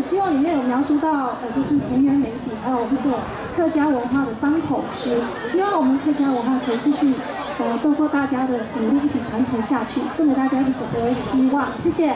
希望里面有描述到呃，就是田园美景，还有那个客家文化的帮口诗。希望我们客家文化可以继续呃，透过大家的努力，一起传承下去，送给大家一首歌，希望谢谢。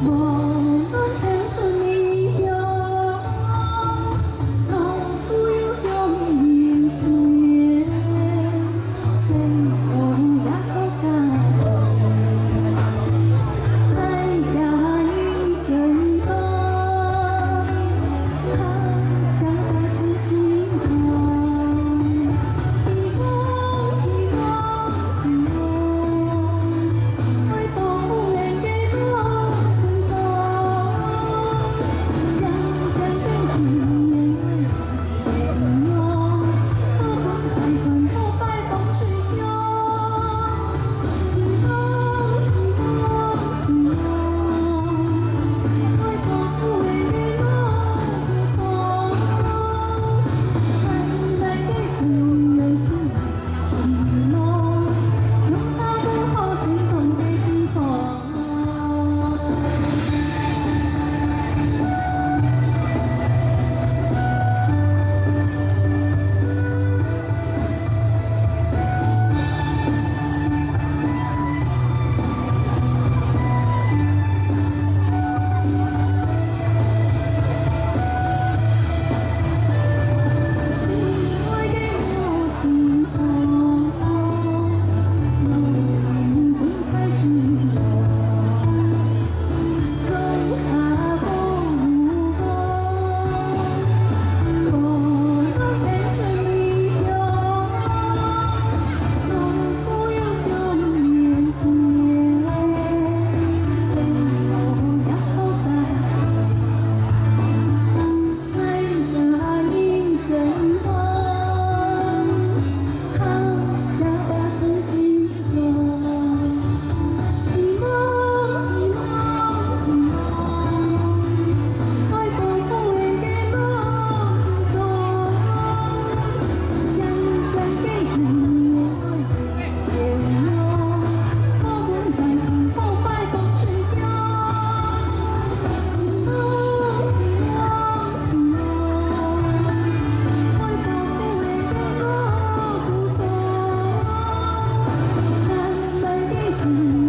我们 sun.